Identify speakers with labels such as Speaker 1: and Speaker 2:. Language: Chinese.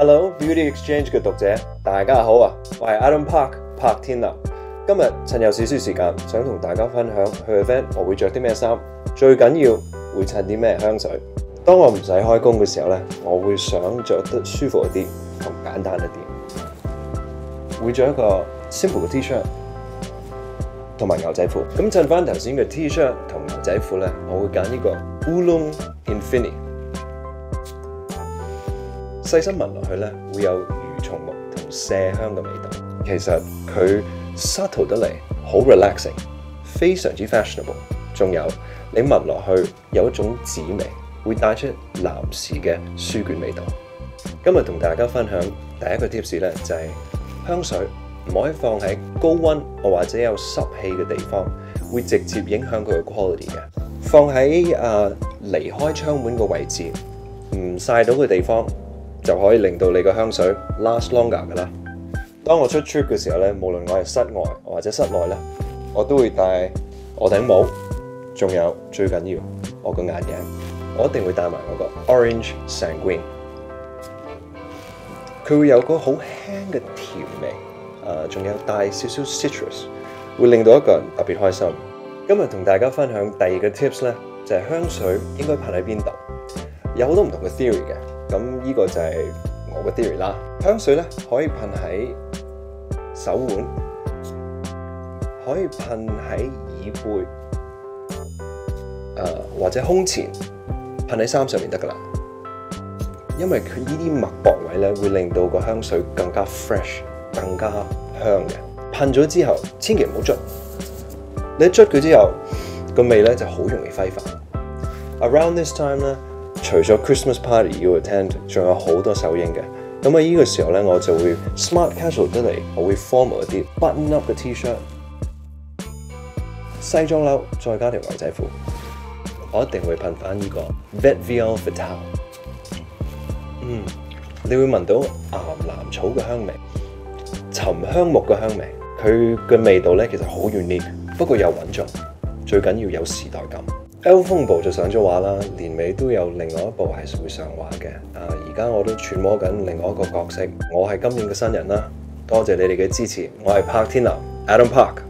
Speaker 1: Hello Beauty Exchange 嘅讀者，大家好啊！我係 Adam Park 柏天南。今日趁有少少時間，想同大家分享去 event 我會着啲咩衫，最緊要會襯啲咩香水。當我唔使開工嘅時候咧，我會想着得舒服一啲同簡單一啲，會着一個 simple 嘅 T-shirt 同埋牛仔褲。咁襯翻頭先嘅 T-shirt 同牛仔褲咧，我會揀呢個 Oolong Infinity。細心聞落去咧，會有魚蟲木同麝香嘅味道。其實佢 subtle 得嚟，好 relaxing，非常之 fashionable。仲有你聞落去有一種紙味，會帶出男士嘅書卷味道。今日同大家分享第一個 tips 咧，就係、香水唔可以放喺高溫或者有濕氣嘅地方，會直接影響佢嘅 quality 嘅。放喺啊離開窗門嘅位置，唔曬到嘅地方。就可以令到你個香水 last longer 噶啦。當我出 trip 嘅時候咧，無論我係室外或者室內咧，我都會戴我頂帽，仲有最緊要我個眼鏡，我一定會戴埋我個 Orange Sanguine。佢會有個好輕嘅甜味，誒、呃，仲有帶少少 citrus，會令到一個人特別開心。今日同大家分享第二個 tips 咧，就係、香水應該噴喺邊度，有好多唔同嘅 theory 嘅。咁呢個就係我嘅 theory 啦。香水咧可以噴喺手腕，可以噴喺耳背，誒、或者胸前，噴喺衫上面得噶啦。因為佢呢啲脈搏位咧，會令到個香水更加 fresh，更加香嘅。噴咗之後，千祈唔好捽。你一捽佢之後，個味咧就好容易揮發。Around this time 咧。除咗 Christmas party 要 attend，仲有好多首映嘅。咁啊，呢個時候咧，我就會 smart casual 得嚟，我會 formal 一啲 button up 嘅 T-shirt、西裝褸，再加條牛仔褲。我一定會噴翻呢個 Vet Vial Vital。嗯，你會聞到岩蘭草嘅香味、沉香木嘅香味。佢嘅味道咧其實好軟練不過又穩重，最緊要有時代感。L 風暴就上咗畫啦，年尾都有另外一部係會上畫嘅。啊，而家我都揣摩緊另外一個角色，我係今年嘅新人啦。多謝你哋嘅支持，我係柏天南 Adam Park。